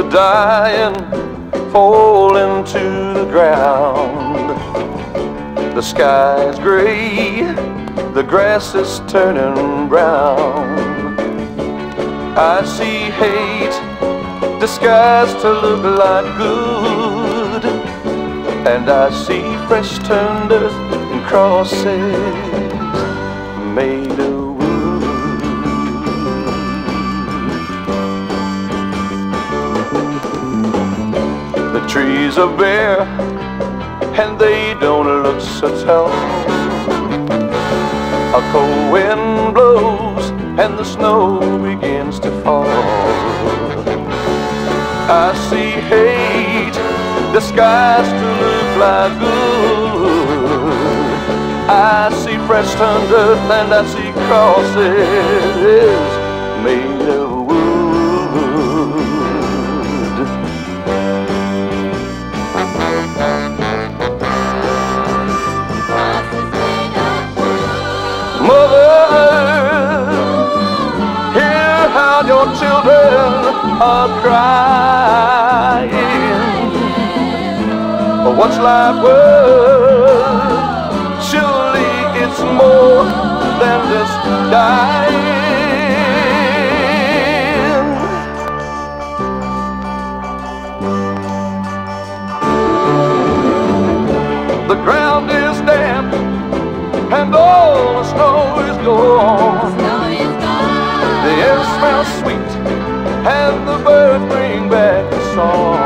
are dying, falling to the ground. The sky's gray, the grass is turning brown. I see hate disguised to look like good, and I see fresh turned earth and crosses made of trees are bare and they don't look so tall. A cold wind blows and the snow begins to fall. I see hate disguised to look like good. I see fresh earth and I see crosses made of your children are crying. But what's life worth? Surely it's more than just dying. The ground is damp and all the snow is gone. The smells sweet and the birds bring back the song.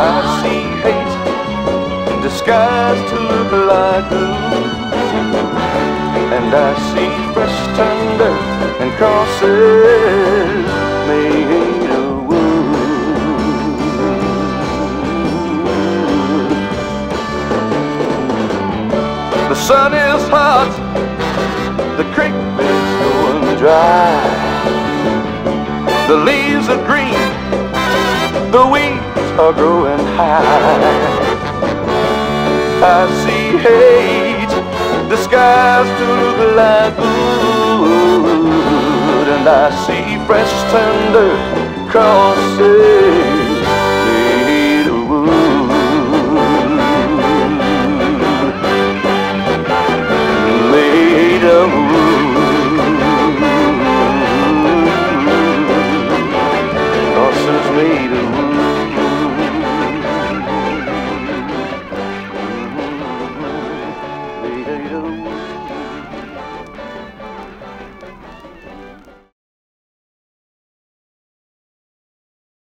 I see hate disguised to look like blue. And I see fresh tender and crosses made of wood. The sun is hot, the creek dry. The leaves are green, the weeds are growing high. I see hate disguised to look like good, and I see fresh tender crosses.